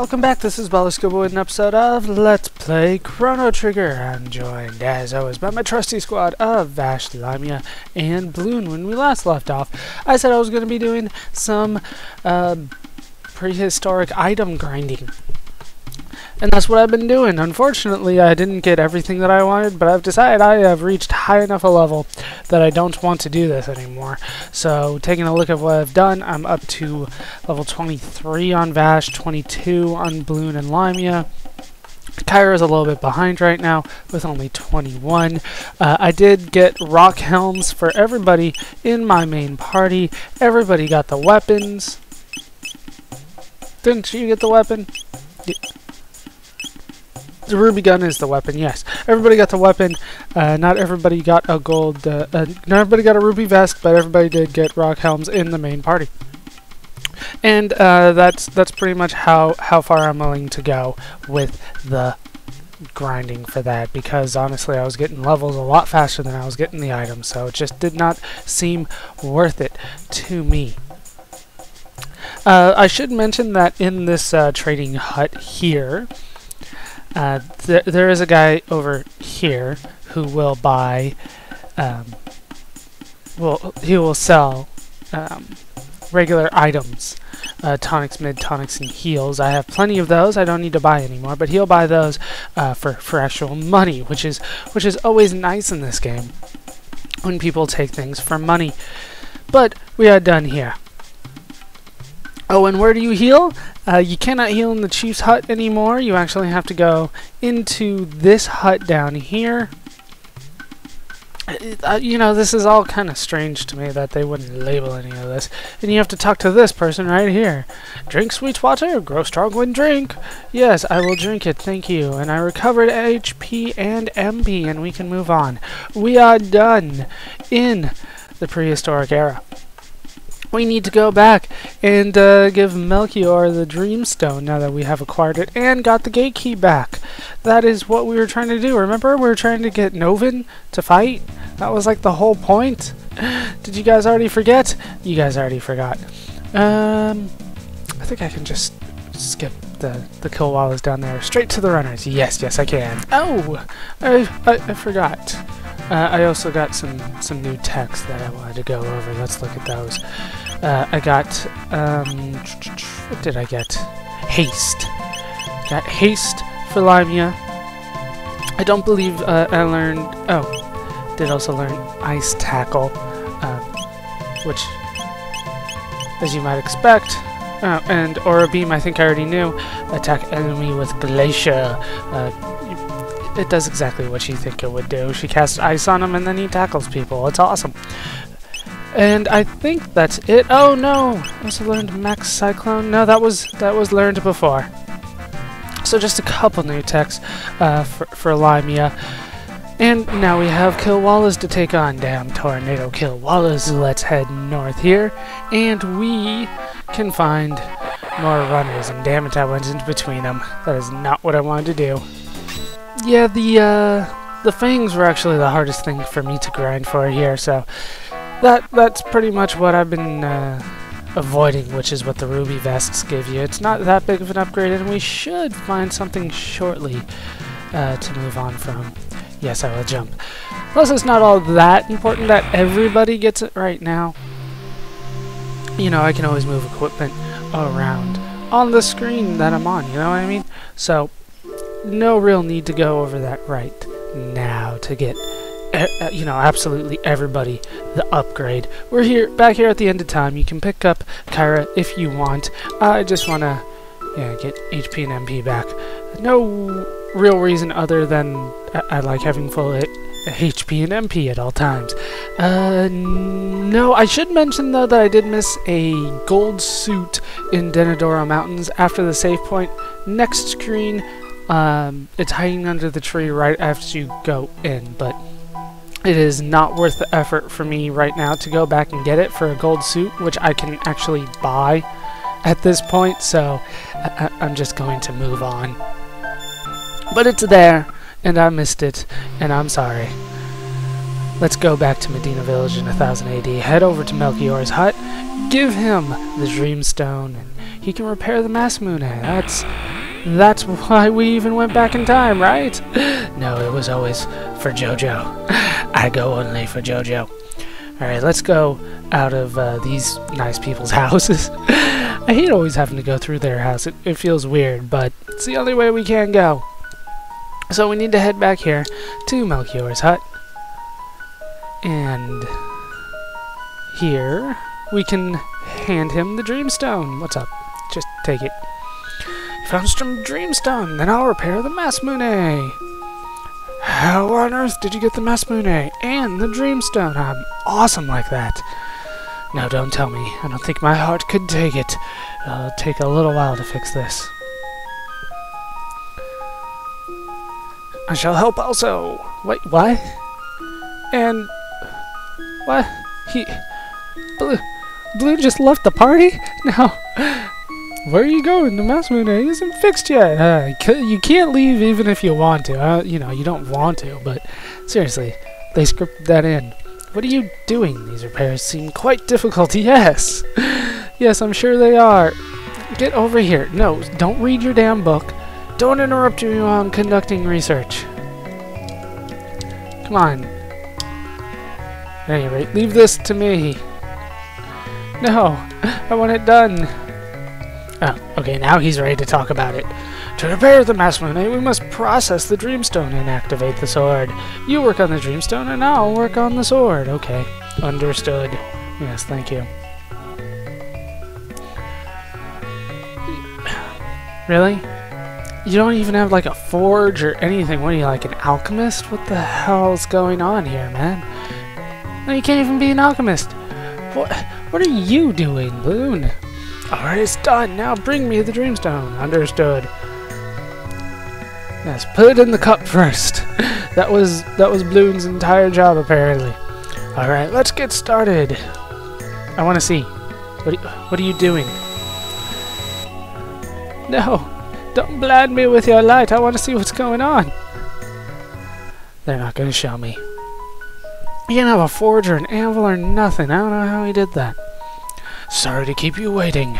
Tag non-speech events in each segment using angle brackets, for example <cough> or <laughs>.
welcome back. This is Ballerscuba with an episode of Let's Play Chrono Trigger. I'm joined, as always, by my trusty squad of Vash, Lamia, and Bloon. When we last left off, I said I was going to be doing some uh, prehistoric item grinding. And that's what I've been doing. Unfortunately, I didn't get everything that I wanted, but I've decided I have reached high enough a level that I don't want to do this anymore. So, taking a look at what I've done, I'm up to level 23 on Vash, 22 on Bloon and Lamia. Kyra's a little bit behind right now with only 21. Uh, I did get rock helms for everybody in my main party. Everybody got the weapons. Didn't you get the weapon? The ruby gun is the weapon, yes. Everybody got the weapon. Uh, not everybody got a gold, uh, uh, not everybody got a ruby vest, but everybody did get rock helms in the main party. And uh, that's that's pretty much how, how far I'm willing to go with the grinding for that because honestly I was getting levels a lot faster than I was getting the items so it just did not seem worth it to me. Uh, I should mention that in this uh, trading hut here uh, th there is a guy over here who will buy, um, well, he will sell um, regular items, uh, tonics, mid tonics, and heals. I have plenty of those. I don't need to buy anymore, but he'll buy those uh, for for actual money, which is which is always nice in this game when people take things for money. But we are done here. Oh, and where do you heal? Uh, you cannot heal in the chief's hut anymore. You actually have to go into this hut down here. Uh, you know, this is all kind of strange to me that they wouldn't label any of this. And you have to talk to this person right here. Drink sweet water, grow strong when drink. Yes, I will drink it, thank you. And I recovered HP and MP, and we can move on. We are done in the prehistoric era we need to go back and uh, give Melchior the Dreamstone now that we have acquired it and got the gate key back. That is what we were trying to do. Remember, we were trying to get Noven to fight? That was like the whole point. <gasps> Did you guys already forget? You guys already forgot. Um, I think I can just skip the the kill Kilwalas down there straight to the runners. Yes, yes, I can. Oh, I I, I forgot. Uh, I also got some some new techs that I wanted to go over. Let's look at those. Uh, I got, um, what did I get? Haste. Got Haste for Lamia. I don't believe uh, I learned, oh, did also learn Ice Tackle, uh, which, as you might expect, oh, and Aura Beam, I think I already knew, attack enemy with Glacier. Uh, it does exactly what you think it would do. She casts ice on him and then he tackles people. It's awesome. And I think that's it. Oh no! I also learned Max Cyclone. No, that was that was learned before. So just a couple new techs uh, for, for Lamia. And now we have Kilwalas to take on. Damn Tornado Kilwalas. Let's head north here. And we can find more runners. And damn it, I went in between them. That is not what I wanted to do. Yeah, the, uh, the fangs were actually the hardest thing for me to grind for here, so that that's pretty much what I've been uh, avoiding, which is what the ruby vests give you. It's not that big of an upgrade, and we should find something shortly uh, to move on from. Yes, I will jump. Plus, it's not all that important that everybody gets it right now. You know, I can always move equipment around on the screen that I'm on, you know what I mean? So, no real need to go over that right now to get you know, absolutely everybody the upgrade. We're here, back here at the end of time. You can pick up Kyra if you want. I just want to, yeah, get HP and MP back. No real reason other than I, I like having full HP and MP at all times. Uh, no, I should mention though that I did miss a gold suit in Denadoro Mountains after the save point. Next screen, um, it's hiding under the tree right after you go in, but it is not worth the effort for me right now to go back and get it for a gold suit, which I can actually buy at this point, so I am just going to move on. But it's there, and I missed it, and I'm sorry. Let's go back to Medina Village in 1000 AD, head over to Melchior's hut, give him the Dreamstone, and he can repair the Masamune. That's that's why we even went back in time, right? <gasps> No, it was always for Jojo. I go only for Jojo. Alright, let's go out of uh, these nice people's <laughs> houses. I hate always having to go through their house. It, it feels weird, but it's the only way we can go. So we need to head back here to Melchior's hut. And here we can hand him the Dreamstone. What's up? Just take it. Found some Dreamstone, then I'll repair the Mass Masamune. How on earth did you get the Masamune and the Dreamstone? I'm awesome like that. Now don't tell me. I don't think my heart could take it. It'll take a little while to fix this. I shall help also. Wait, what? And... What? He... Blue... Blue just left the party? <laughs> No. Where are you going? The Masamune isn't fixed yet. Uh, you can't leave even if you want to. Uh, you know, you don't want to, but seriously, they scripted that in. What are you doing? These repairs seem quite difficult. <laughs> Yes. yes, I'm sure they are. Get over here. No, don't read your damn book. Don't interrupt me while I'm conducting research. Come on. At any rate, leave this to me. No, I want it done. Oh, okay, now he's ready to talk about it. To repair the Masamune, we must process the Dreamstone and activate the sword. You work on the Dreamstone, and I'll work on the sword. Okay, understood. Yes, thank you. Really? You don't even have like a forge or anything. What are you, like an alchemist? What the hell's going on here, man? No, you can't even be an alchemist. What, what are you doing, Bloon? Alright, it's done. Now bring me the Dreamstone. Understood. Yes, put it in the cup first. <laughs> that was that was Bloon's entire job, apparently. Alright, let's get started. I want to see. What are, what are you doing? No! Don't blind me with your light. I want to see what's going on. They're not going to show me. You can have a forge or an anvil or nothing. I don't know how he did that. Sorry to keep you waiting.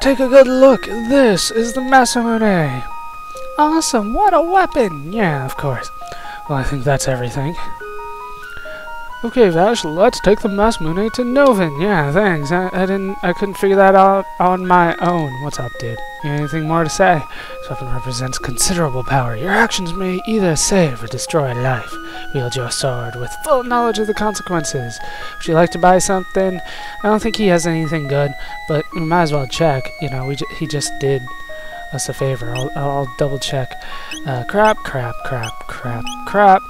Take a good look. This is the Masamune. Awesome. What a weapon. Yeah, of course. Well, I think that's everything. Okay, Vash, let's take the Masamune to Noven. Yeah, thanks. I, I didn't, I couldn't figure that out on my own. What's up, dude? Anything more to say? This represents considerable power. Your actions may either save or destroy life. Wield your sword with full knowledge of the consequences. Would you like to buy something? I don't think he has anything good, but we might as well check. You know, we he just did us a favor. I'll, I'll double check. Uh, crap, crap, crap, crap, crap.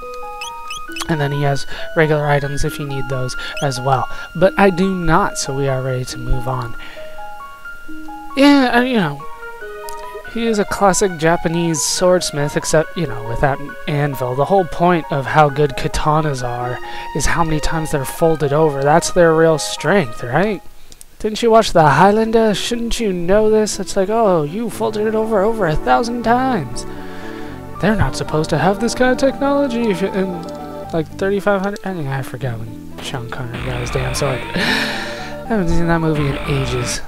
And then he has regular items if you need those as well. But I do not, so we are ready to move on. Yeah, uh, you know, he is a classic Japanese swordsmith, except, you know, with that anvil. The whole point of how good katanas are is how many times they're folded over. That's their real strength, right? Didn't you watch the Highlander? Shouldn't you know this? It's like, oh, you folded it over over a thousand times. They're not supposed to have this kind of technology. And like 3,500. I think I forgot when Sean Connery got his damn sword. I haven't seen that movie in ages.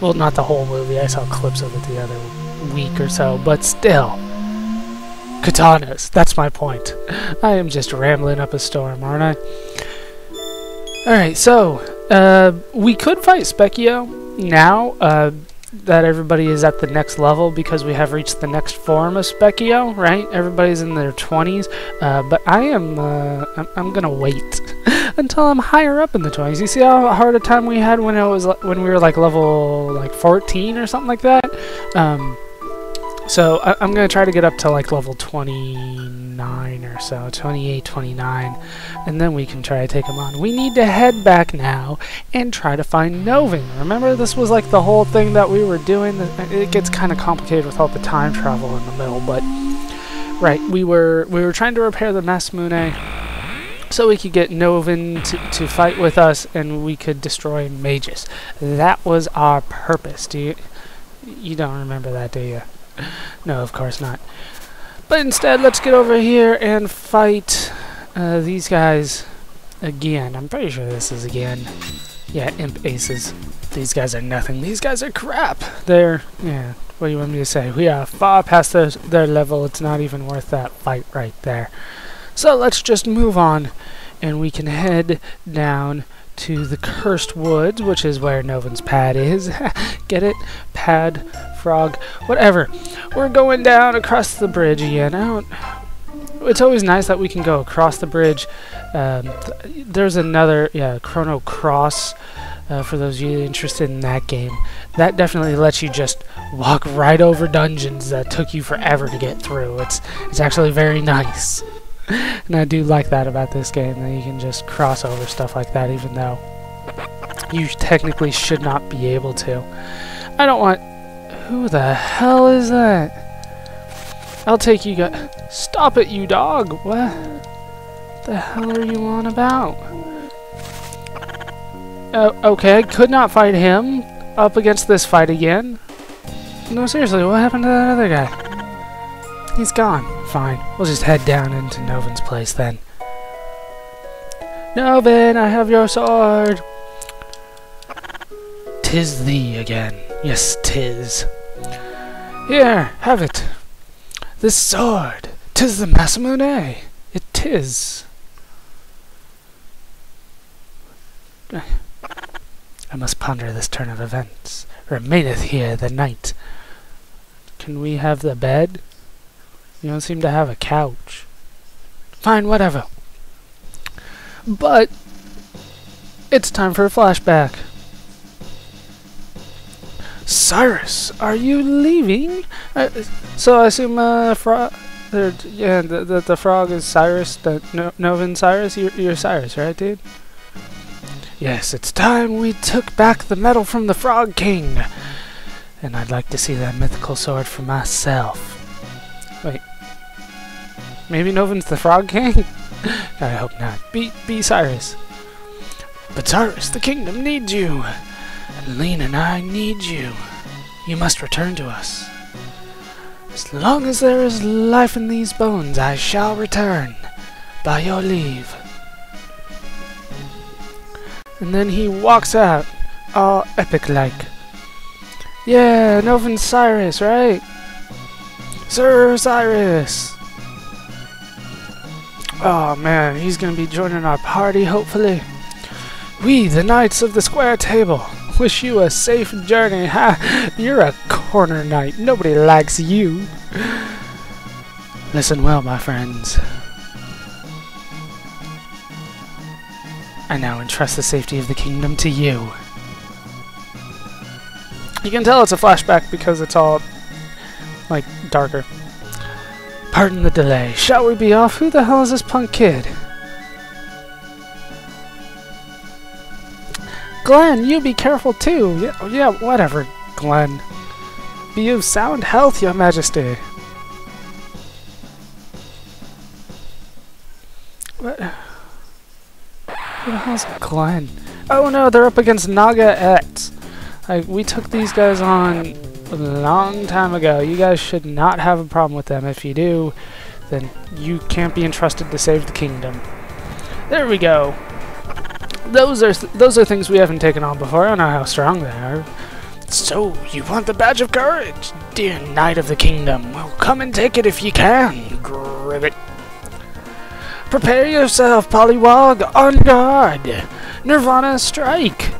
Well, not the whole movie. I saw clips of it the other week or so, but still. Katanas. That's my point. I am just rambling up a storm, aren't I? Alright, so, uh, we could fight Spekkio now. Uh, that everybody is at the next level because we have reached the next form of Spekkio, right? Everybody's in their 20s, uh, but I am, uh, I'm, I'm, gonna wait <laughs> until I'm higher up in the 20s. You see how hard a time we had when it was when we were like level like 14 or something like that. Um, so I, am gonna try to get up to like level 29 or so, 28, 29, and then we can try to take him on. We need to head back now and try to find Noven. Remember, this was like the whole thing that we were doing. Uh, it gets kind of complicated with all the time travel in the middle, but right, we were we were trying to repair the Masamune so we could get Noven to, to fight with us and we could destroy Magus. That was our purpose. Do you You don't remember that, do you? <laughs> No, of course not. But instead, let's get over here and fight uh, these guys again. I'm pretty sure this is again. Yeah, Imp Aces. These guys are nothing. These guys are crap. They're, yeah, what do you want me to say? We are far past their, their level. It's not even worth that fight right there. So let's just move on, and we can head down to the Cursed Woods, which is where Noven's pad is. <laughs> Get it? Pad, frog, whatever. We're going down across the bridge again. Don't... It's always nice that we can go across the bridge. Um, th there's another, yeah, Chrono Cross, uh, for those of you interested in that game. That definitely lets you just walk right over dungeons that took you forever to get through. It's, it's actually very <laughs> nice. <laughs> and I do like that about this game, that you can just cross over stuff like that, even though you technically should not be able to. I don't want... Who the hell is that? I'll take you guys... Stop it, you dog! What the hell are you on about? Uh, okay, I could not fight him up against this fight again. No, seriously, what happened to that other guy? He's gone. Fine. We'll just head down into Noven's place then. Noven, I have your sword! Tis thee again. Yes, tis. Here, have it. This sword. Tis the Masamune. It tis. I must ponder this turn of events. Remaineth here the night. Can we have the bed? You don't seem to have a couch. Fine, whatever. But it's time for a flashback. Cyrus, are you leaving? Uh, so I assume uh, frog. Yeah, the, the the frog is Cyrus. The no, Noven Cyrus. You're, you're Cyrus, right, dude? Yes, it's time we took back the medal from the Frog King, and I'd like to see that mythical sword for myself. Maybe Noven's the Frog King? <laughs> I hope not. Be, be Cyrus. But Cyrus, the kingdom needs you. And Leene and I need you. You must return to us. As long as there is life in these bones, I shall return. By your leave. And then he walks out, all epic-like. Yeah, Noven Cyrus, right? Sir Cyrus! Oh man, he's gonna be joining our party, hopefully. We, the Knights of the Square Table, wish you a safe journey. Ha! You're a corner knight. Nobody likes you. Listen well, my friends. I now entrust the safety of the kingdom to you. You can tell it's a flashback because it's all, like, darker. Pardon the delay. Shall we be off? Who the hell is this punk kid? Glenn, you be careful too. Yeah, yeah, whatever, Glenn. Be of sound health, your majesty. What? Who the hell's Glenn? Oh no, they're up against Naga X. Like, we took these guys on a long time ago. You guys should not have a problem with them. If you do, then you can't be entrusted to save the kingdom. There we go. Those are those are things we haven't taken on before. I don't know how strong they are. So, you want the Badge of Courage, dear Knight of the Kingdom? Well, come and take it if you can, Gribbit. Prepare yourself, Pollywog, on guard! Nirvana strike!